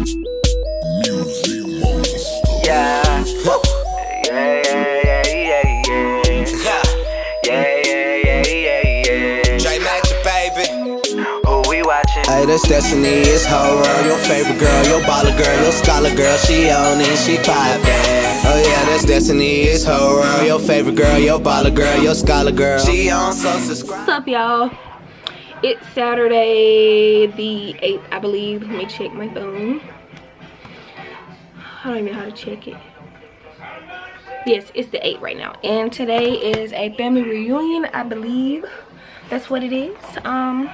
Yeah. Yeah, yeah, yeah, yeah, yeah. Yeah, yeah, yeah, yeah, yeah. J Magic, baby. Who we watching? Hey, that's Destiny, it's her world. Your favorite girl, your baller girl, your scholar girl. She on it, she poppin'. Oh yeah, that's Destiny, it's her world. Your favorite girl, your baller girl, your scholar girl. She on, so subscribe. What's up, y'all? It's Saturday the 8th, I believe. Let me check my phone. I don't even know how to check it. Yes, it's the 8th right now. And today is a family reunion, I believe. That's what it is. Um,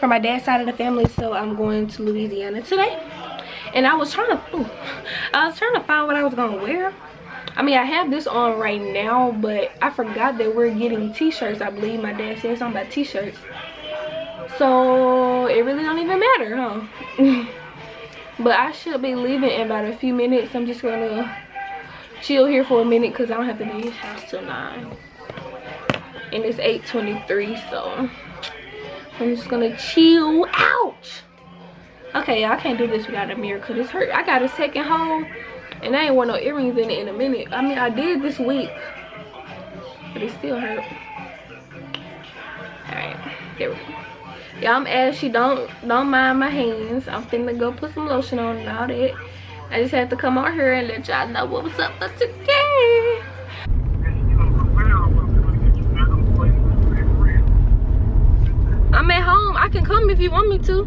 for my dad's side of the family, so I'm going to Louisiana today. And I was trying to, ooh, I was trying to find what I was gonna wear. I mean, I have this on right now, but I forgot that we're getting t-shirts. I believe my dad said something about t-shirts. So, it really don't even matter, huh? but I should be leaving in about a few minutes. I'm just gonna chill here for a minute because I don't have to be in his house till 9. And it's 8.23, so I'm just gonna chill Ouch! Okay, I can't do this without a mirror because it's hurt. I got a second hole and I ain't want no earrings in it in a minute. I mean, I did this week, but it still hurt. All right, there we go. Yeah, I'm ashy. Don't don't mind my hands. I'm finna go put some lotion on and all that. I just had to come out here and let y'all know what was up for today. I'm at home. I can come if you want me to.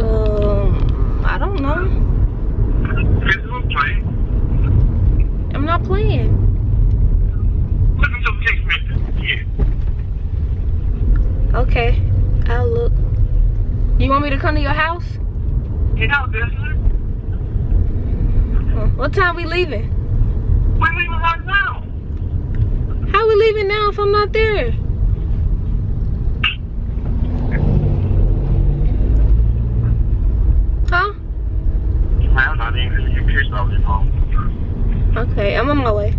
Um, I don't know. I'm not playing. Okay, I'll look. You want me to come to your house? Uh, What time we leaving? We leaving right now. How we leaving now if I'm not there? Huh? Okay, I'm on my way.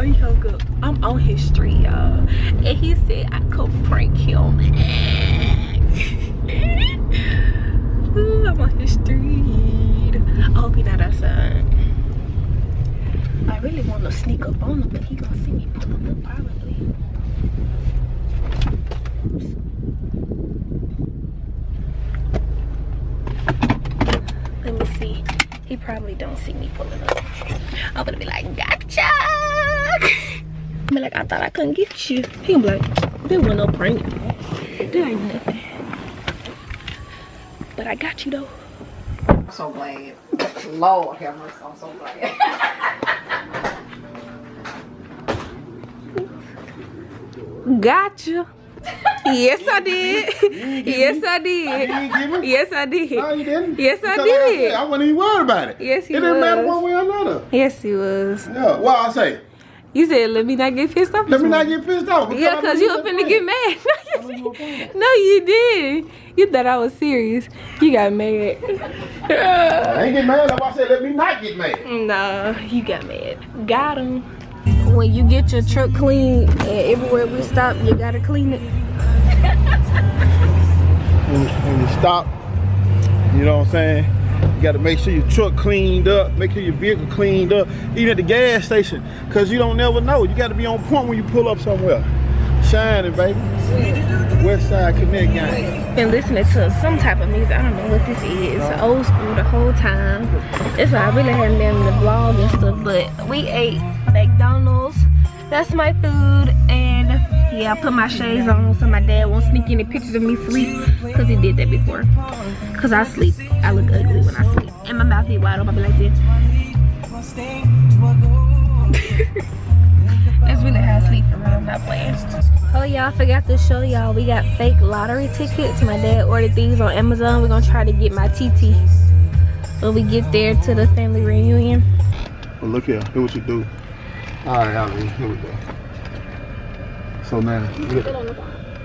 Up. I'm on his street, y'all. And he said I could prank him. Ooh, I'm on his street. I hope he not outside. I really want to sneak up on him, but he gonna see me pulling up probably. Let me see. He probably don't see me pulling up. I'm gonna be like, gotcha! I'm be like, I thought I couldn't get you. He gonna be like, there wasn't no prank. There ain't nothing. But I got you though. I'm so glad. Lord have mercy, I'm so glad. Gotcha. Yes, I did. Yes, I did. didn't give me? Yes, I did. No, you didn't. Yes, I Because like did. said, I wasn't even worried about it. Yes, he It didn't matter one way or another. Yes, he was. Yeah. Well, I say, You said, let me not get pissed off. let me not get pissed off. Yeah, because you were finna get mad. you no, you did. You thought I was serious. You got mad. I ain't get mad. That's why I said, let me not get mad. no, you got mad. Got him. When you get your truck clean and everywhere we stop, you gotta clean it. When, when you stop, you know what I'm saying? You got to make sure your truck cleaned up, make sure your vehicle cleaned up, even at the gas station, because you don't never know. You got to be on point when you pull up somewhere. Shining, baby. West Side Connect gang. Been listening to some type of music. I don't know what this is. Uh-huh. Old school the whole time. That's why I really hadn't been in the vlog and stuff. But we ate McDonald's. That's my food. And yeah, I put my shades on so my dad won't sneak any pictures of me sleep. Because he did that before. Because I sleep. I look ugly when I sleep. And my mouth be wide open. I be like this. That's really how I sleep for real. I'm not playing. Oh y'all, I forgot to show y'all. We got fake lottery tickets. My dad ordered these on Amazon. We're gonna try to get my TT when we get there to the family reunion. Well, look here. Here's what you do. All right, Ali, here we go. So now, you got to,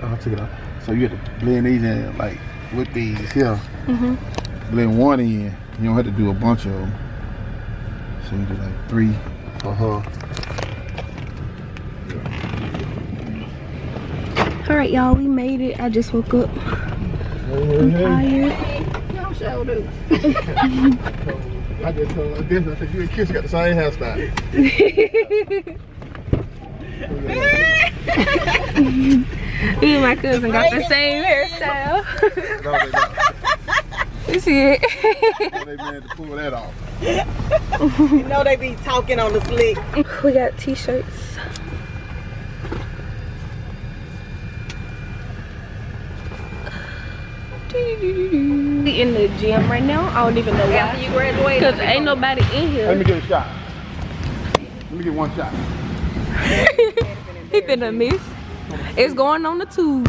oh, I took it off. So you have to blend these in, like, with these here. Mhm. Blend one in. You don't have to do a bunch of them. So you do like three for her. All right, y'all, we made it. I just woke up. I'm tired. Y'all sure do. I just told her this. I said, you and Kiss got the same hairstyle. Me and my cousin got the same hairstyle. No, they not. You see it? No, they managed to pull that off. You know they be talking on the slick. we got t-shirts. We in the gym right now. I don't even know After why. you graduate, Cause ain't nobody in here. Let me here. get a shot. Let me get one shot. he been a miss. It's going on the two.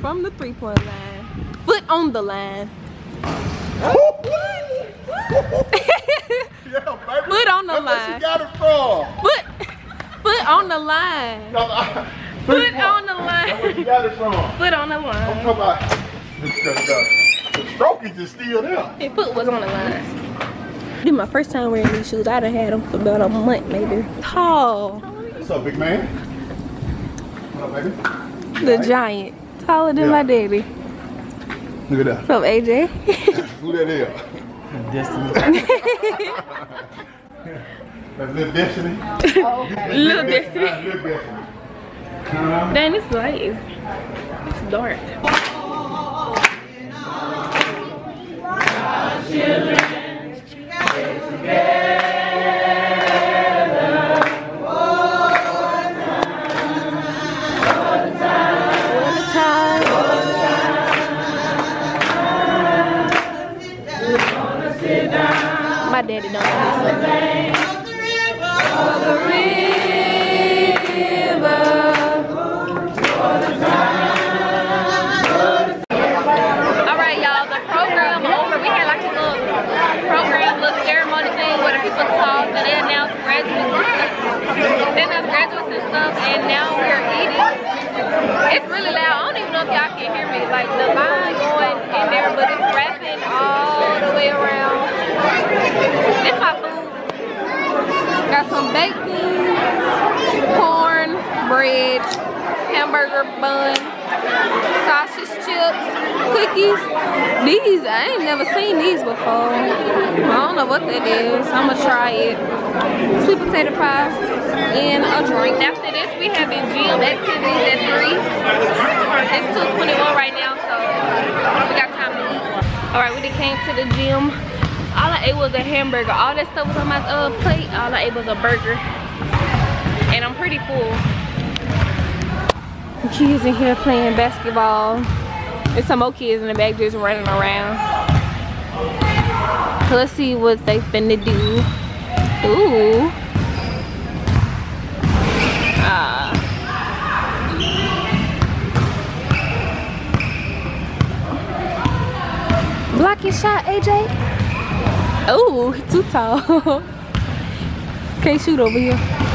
From the three point line. Foot on the line. Yeah. Foot on the That's where line. she got it from. Foot foot on the line. Foot on the That's where she line. got it from. Foot on the I'm line. talking about the, the, the, the strokage is still there. His foot was on the line. This my first time wearing these shoes. I done had them for about a month maybe. Tall. What's up, big man? What up, baby? The giant. Taller than Yeah. my daddy. Look at that. What's up, AJ? Who that is? That's Little Destiny. Little Destiny. Little Destiny. Dang, this light is it's dark. Hamburger bun, sausage chips, cookies. These, I ain't never seen these before. I don't know what that is. I'm gonna try it. Sweet potato pie and a drink. After this, we having gym activities at 3. It's 2.21 right now, so we got time to eat. All right, we just came to the gym. All I ate was a hamburger. All that stuff was on my uh, plate. All I ate was a burger. And I'm pretty full. Kids in here playing basketball. There's some more kids in the back just running around. So Let's see what they finna do. Ooh. Ah. Block your shot, AJ. Oh, too tall. Can't shoot over here.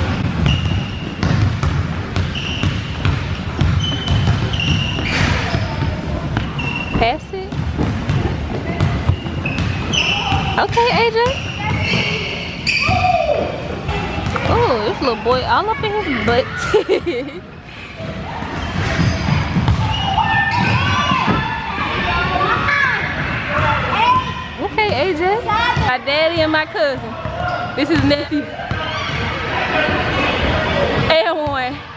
Okay, AJ. Oh, this little boy all up in his butt. okay, AJ. My daddy and my cousin. This is nephew. And one.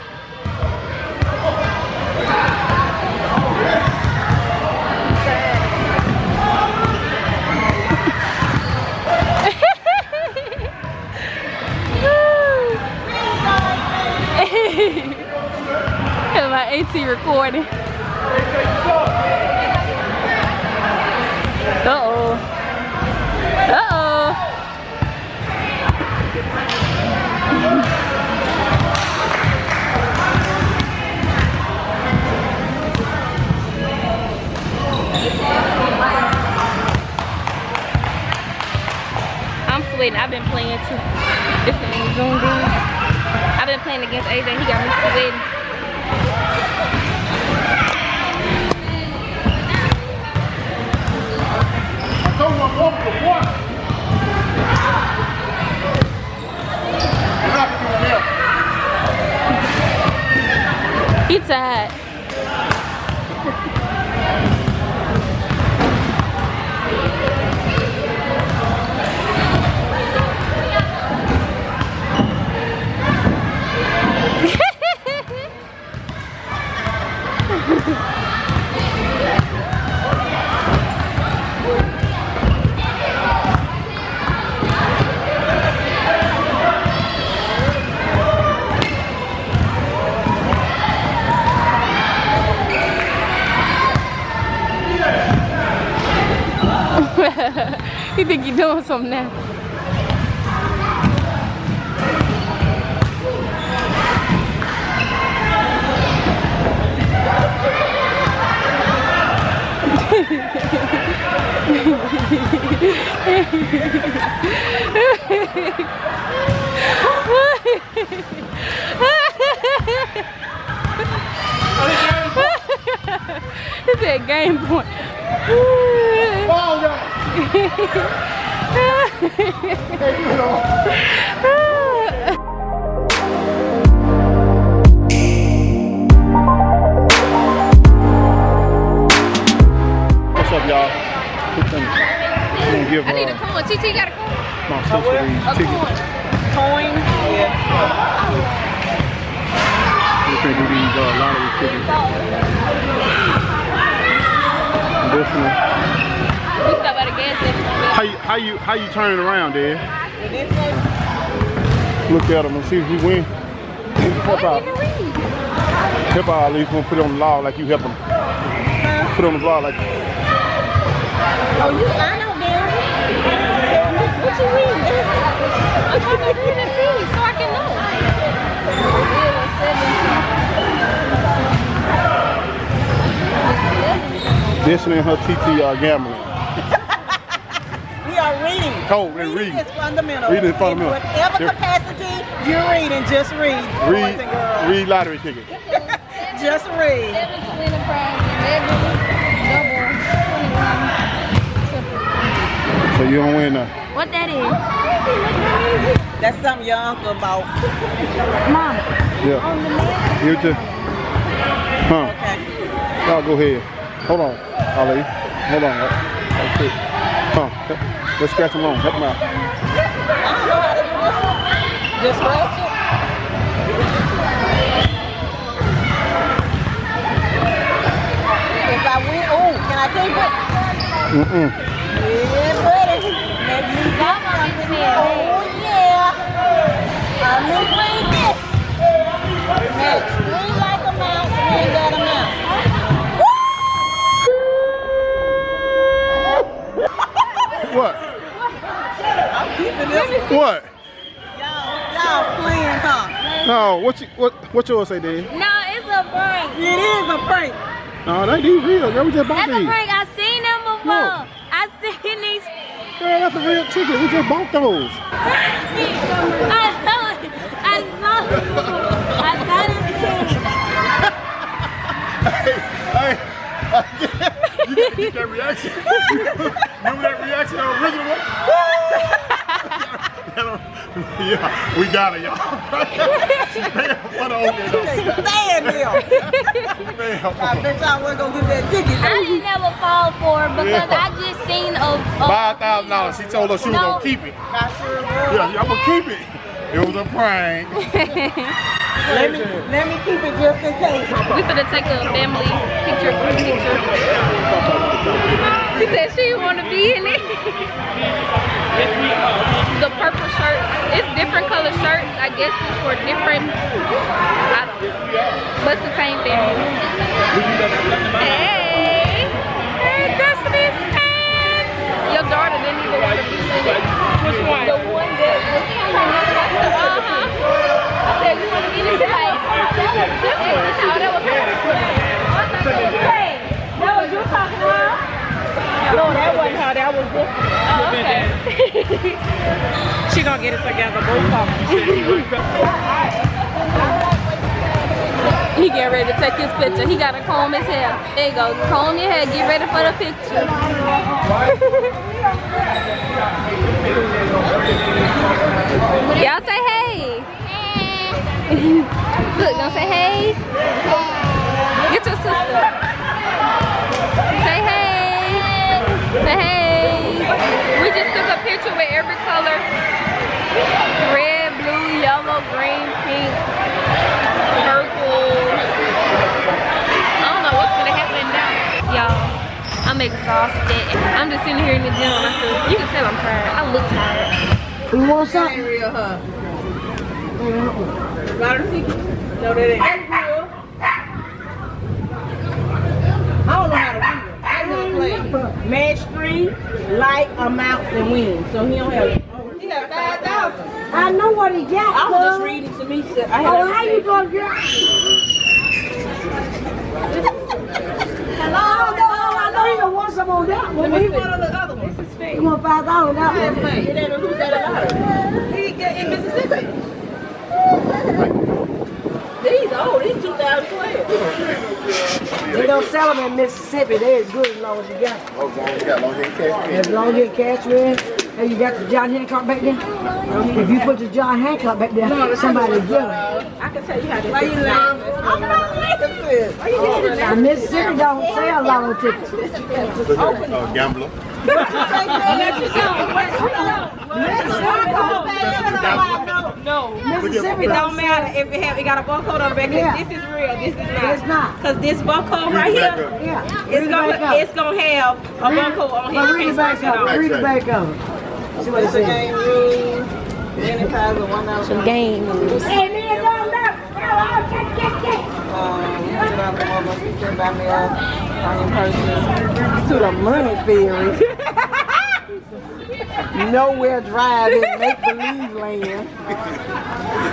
AT side. You think you're doing something One. We stop at a gas station. How you how you how you turn it around, Dad? Look at him and see if he win. Help out. Help out at least gonna put it on the log like you help him. Put it on the vlog like Oh, you, I know, Darren. What you mean? I'm trying to this and her TT are gambling. We are reading. Oh, and reading. is fundamental. Reading is fundamental. In whatever Here. capacity you're reading, just read. Read and read lottery tickets. Just read. So you don't win nothing. What that is? That's something your uncle bought. Mom. Yeah. You too. Huh. Okay. Y'all go ahead. Hold on, Ali. Hold on. Right quick. Huh. Let's scratch him on. Help him out. Just scratch it. If I win, oh, can I keep it? Mm-mm. Yeah, buddy. Let me got. Oh, yeah. Let me read this. Match three like a mouse, win that amount. What? I'm keeping this. What? Y'all, y'all playing, huh? No, what you what what yours say, Dad? No, it's a prank. It is a prank. No, they these real. Girl, we just bought That's a prank. I've seen them before. No. I've seen these. Girl, that's a real ticket. We just bought those. I saw it. I saw it. I saw it. Hey, you gotta get that reaction. Remember that reaction on original one? yeah, we got it, y'all. She's paying for old though. Stand there. She's I bet y'all wasn't gonna get that ticket. I didn't never fall for it because Yeah. I just seen a, a Five thousand dollars. She told us she was No. gonna keep it. I sure will. Yeah, I'm gonna keep it. It was a prank. Let me, let me keep it just in case. We're gonna take a family picture, group picture. She said she want to be in it. the purple shirt, it's different color shirts. I guess it's for different, I don't know. But the same thing. Hey, hey, Destiny's pants. Your daughter didn't even want to be in it. Which one? The one that was Uh-huh. I said, you want to be in it? She's like, that. Oh, that was her. Hey, that was you talking about? No, that wasn't her. That was just. Oh, okay. She gonna get it together, both of them. He getting ready to take his picture. He gotta comb his hair. There you go. Comb your hair. Get ready for the picture. Y'all say hey. Look, don't say hey. With every color. Red, blue, yellow, green, pink, purple. I don't know what's gonna happen now. Y'all, I'm exhausted. I'm just sitting here in the gym and I feel, you can tell I'm tired. I look tired. You want something? real, huh? Lottery ticket? No, that ain't. I don't know how to read it. I never played. Match three, like amounts and wins. So he don't have. He got 5,000. I know what he got. I was just reading to me. so I Oh, how you gonna get? Hello, hello. I know you don't want some on that one. He one of the other ones. You want five dollars on that one? It ain't who's got a lottery. He got in Mississippi. These old, these 2012. They don't sell them in Mississippi. They're as good as long as you got. Oh, long you got long as cash As long as you get cash with, and you got the John Hancock back there. If you put the John Hancock back there, somebody will get them. I can tell you how this Why you laughing? I'm not laughing. Why you getting Mississippi don't sell long tickets. Uh, gambler. No. Mississippi It don't don't matter if it have it got a barcode on the back. Yeah. This is real. This is not. It's not. Cause this barcode right Read it back here. Yeah. it's Read it back gonna up. it's gonna have a barcode on here. read You it can't back up. off. Read it back up. See what it says. rules. Any kinds of one dollar. Some game rules. Hey, man, don't look. to the money fairy. Nowhere drive in make believe land.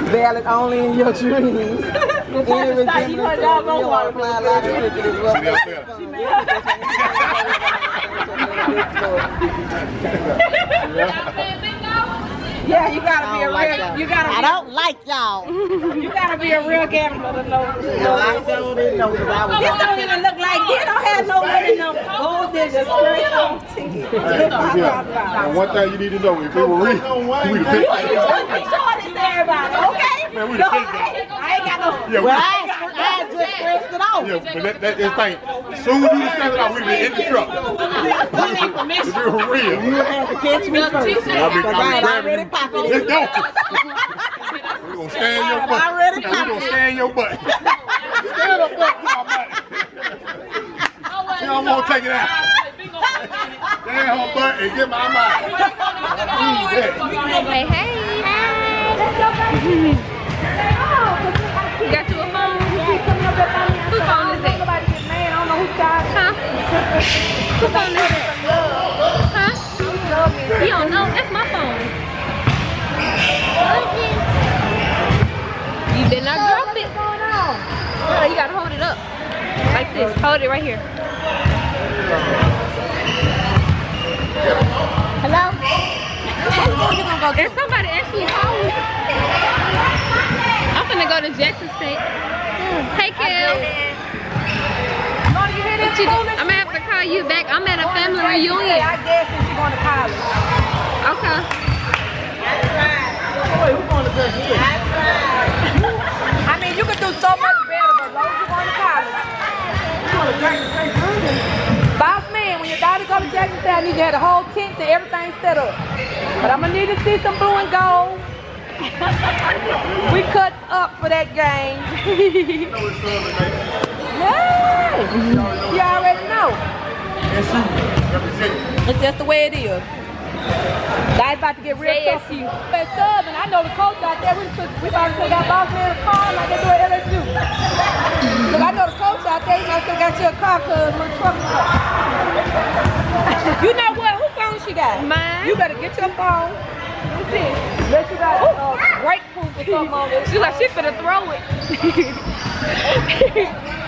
Valid only in your dreams. Any resemblance to a real or applied life ticket is See that welcome. there? Yeah, you gotta be a don't like real. y'all. Gotta. I don't like y'all. You gotta be a real gambler to know. No, I don't even know because I was This don't even look like this. Don't have no money number. Gold digits straight on ticket. Yeah. And one thing you need to know, if it were real, we would have You picked you want to be showing this everybody, okay? Man, we No, the I ain't- I ain't got no. Yeah, Well, we, I, I just scratched it off. yeah, but that, that, that thing, as soon as you stand it out, we'd be in the truck. If it were real, You would have to catch me first. I'll be, Because I I'll be had grabbing you. pocketed Let's it. go. We're gonna stand your butt. already Yeah, we're gonna stand your butt. stand your butt, get my money. She don't want to take it out. Stand her butt and get my money. Easy. Hey, hey. Got you a phone? Whose phone is it? Huh? Whose phone is it? Huh? You don't know? That's my phone. You did not drop it. No, you gotta hold it up. Like this. Hold it right here. Hello? There's somebody actually calling. I'm gonna go to Jackson State. Hey, Kel. What you do? I'm gonna have to call you back. I'm at a family reunion. I guess you're going to college. Okay. I mean, you can do so much better, but as long as you're going to college. Boss man, when your daughter go to Jackson State, I need you to have the whole tent and everything set up. But I'm gonna need to see some blue and gold. we cut up for that game. yeah, you already know. It's just the way it is. Guys about to get real tough. JSU. At Southern, I know the coach out there. We took, we about to take our boss man a car like they do at LSU. Look, I know the coach out there. He must have got you a car because my truck is up. You know what? Who phone she got? Mine. You better get your phone. Let me see. Bet you got uh, brake proof or something on it. She's like, she's finna throw it.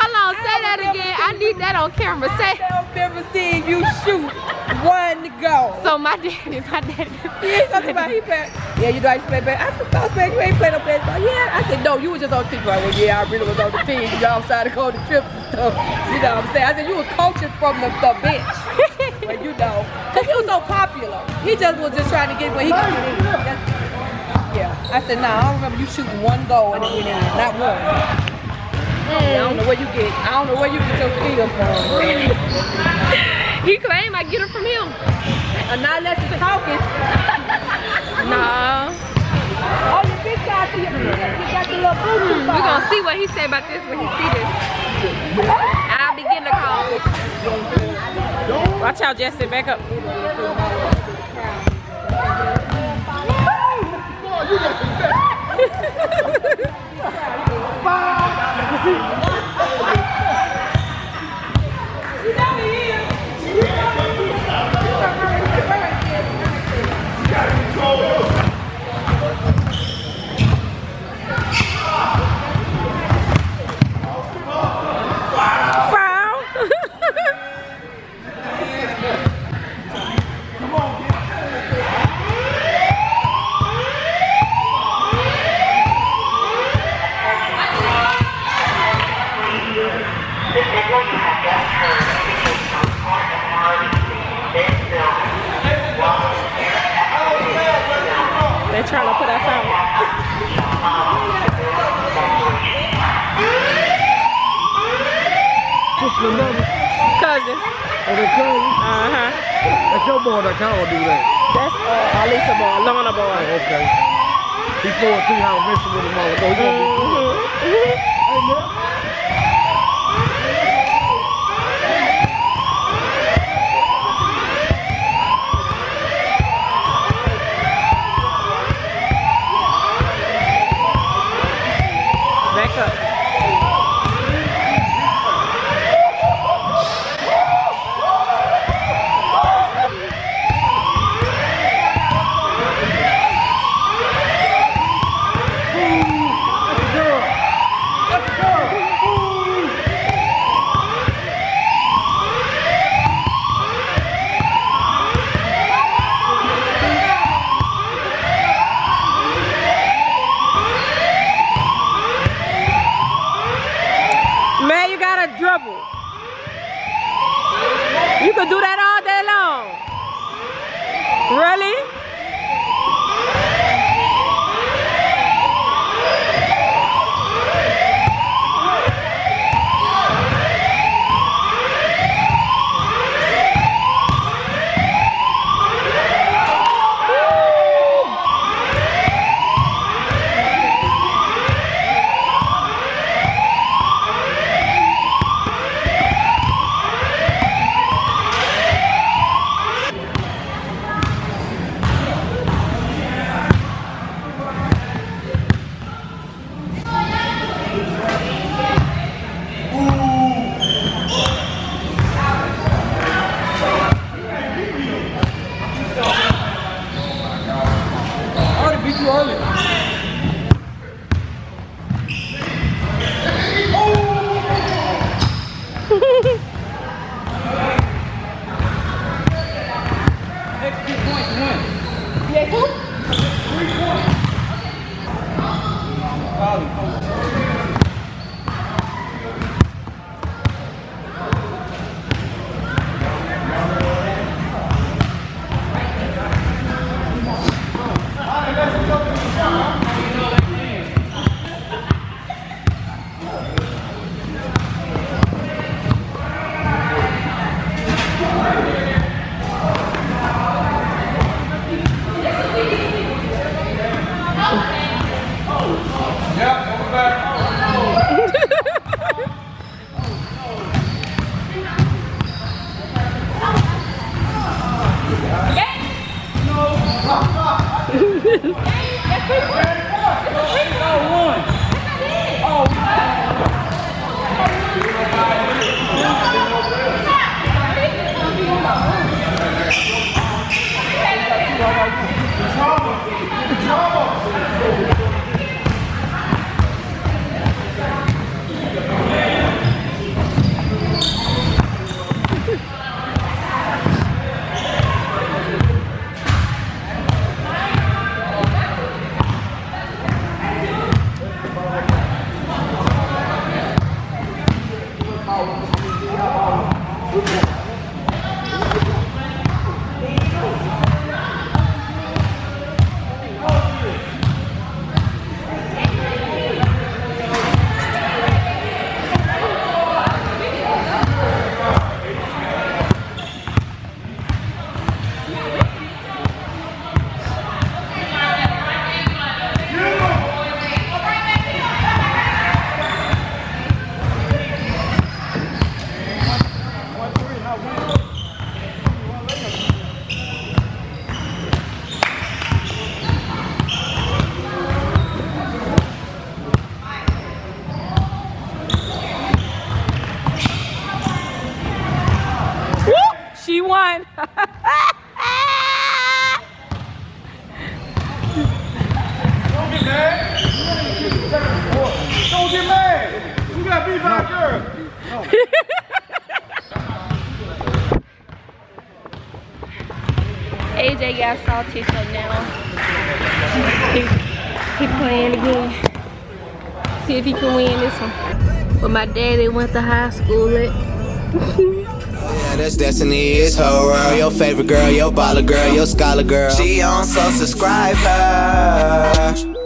Hold on, say that again. I need that on camera. Say. I've never seen you shoot one gone. So my daddy, my daddy. He ain't talking about he played. Yeah, you know I used to play baseball. I said, you ain't playing no baseball. Yeah. I said, no, you was just on the team. Like, well, yeah, I really was on the team. You know, outside to go to trips and stuff. You know what I'm saying? I said, you were coaching from the, the bench. but you know, because he was so popular. He just was just trying to get where he could get in. Yeah. I said, nah, I don't remember you shooting one goal and it went in. Not one. I don't know where you get. I don't know where you get your skill from. Mm. He claimed I get it from him. And not unless it's talking. No. Oh, big guy, see you. You got the little boo hmm, We're gonna see what he say about this when he see this. I'll be getting a call. Watch out, Jesse. Back up. Cousin. Oh, they come. Uh-huh. That's your boy that kind of do that. That's uh, Alisa boy, Lorna boy. Oh, okay. He forward see how I'm messing with him all. No, he be good. Hey, man. My daddy went to high school at. Yeah, that's destiny, it's her world. Your favorite girl, your baller girl, your scholar girl. She on, so subscribe her.